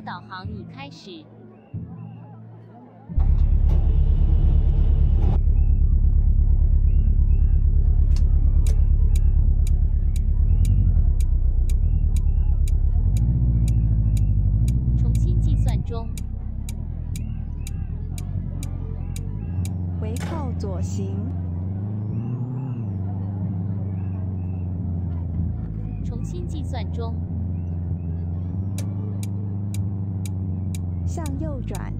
国导航已开始。重新计算中。回靠左行，重新计算中。向右转，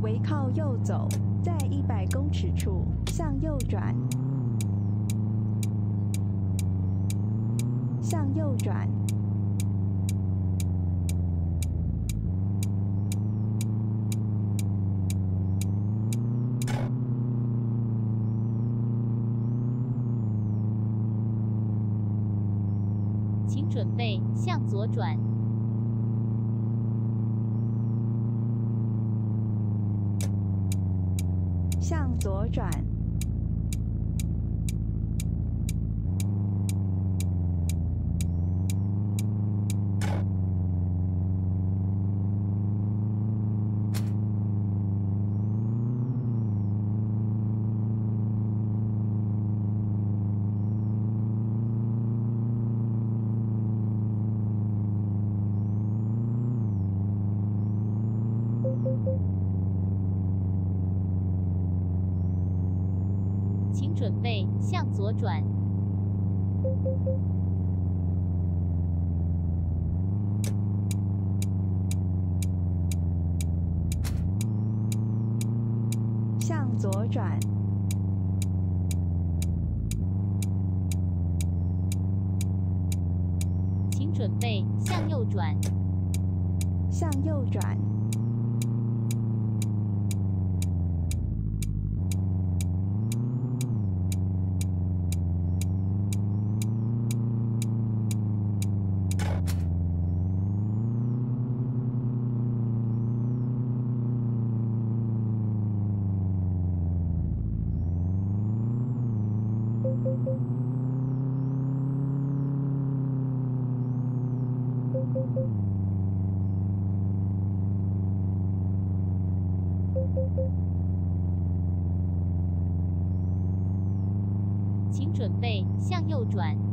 为靠右走，在一百公尺处向右转，向右转，请准备向左转。向左转，请准备向左转。向左转，请准备向右转。向右转，请准备向右转。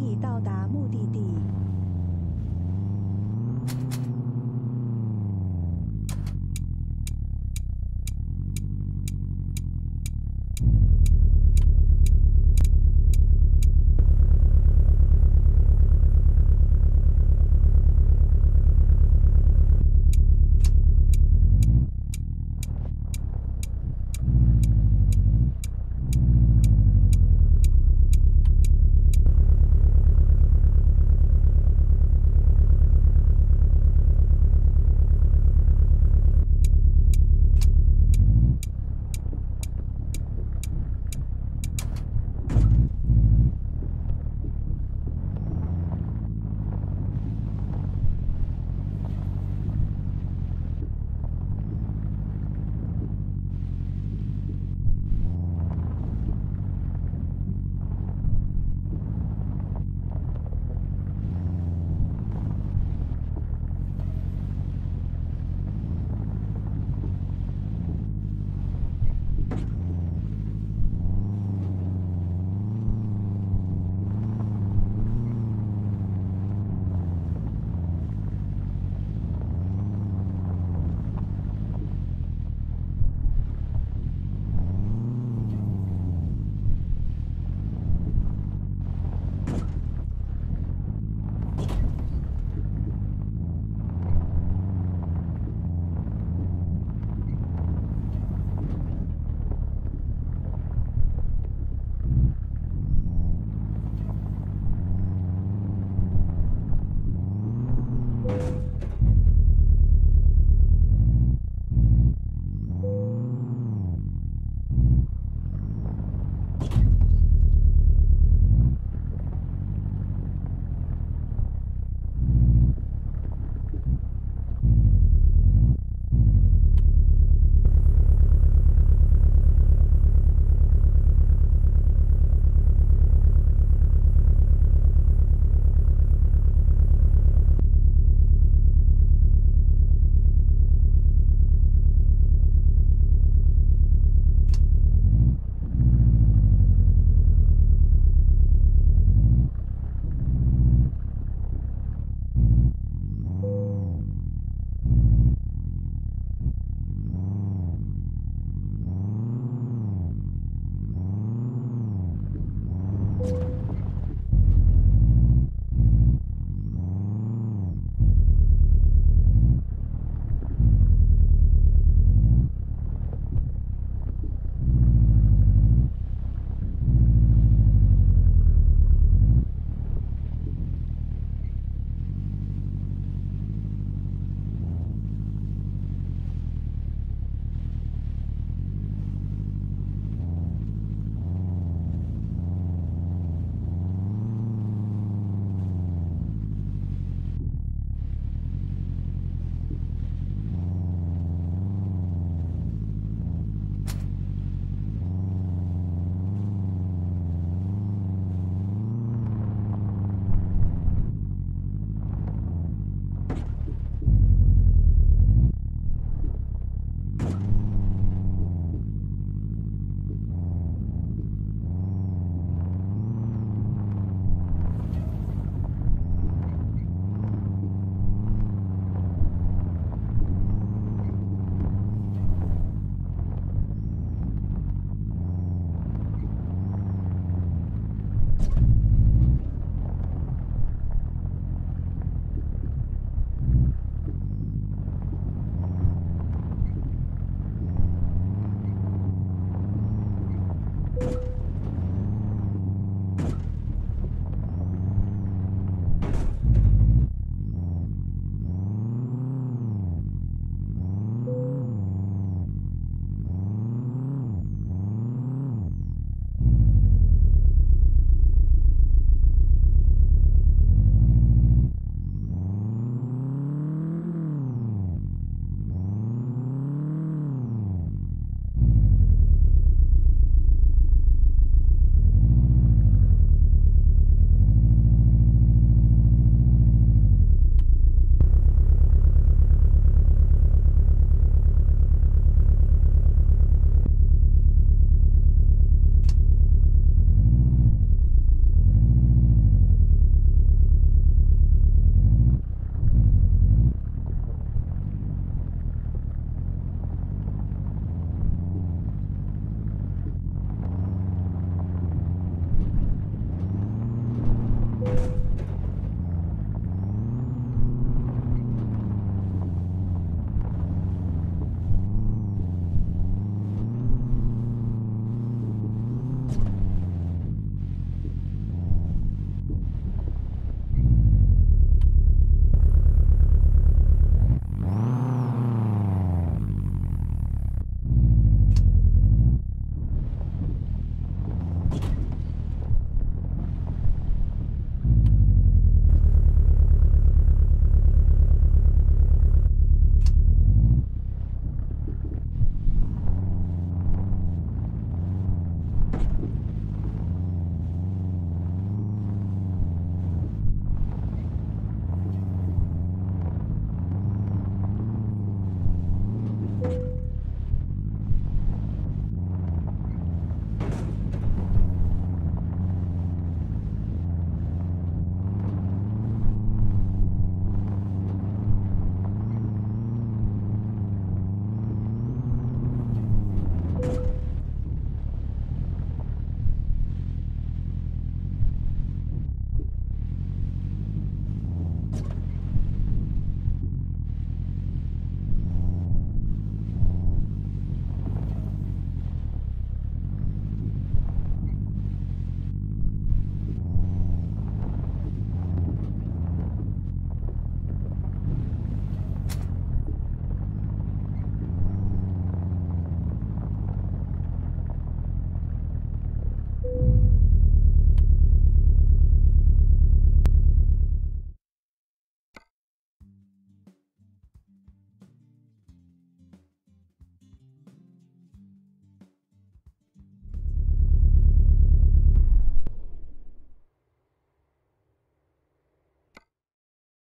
已到达目的地。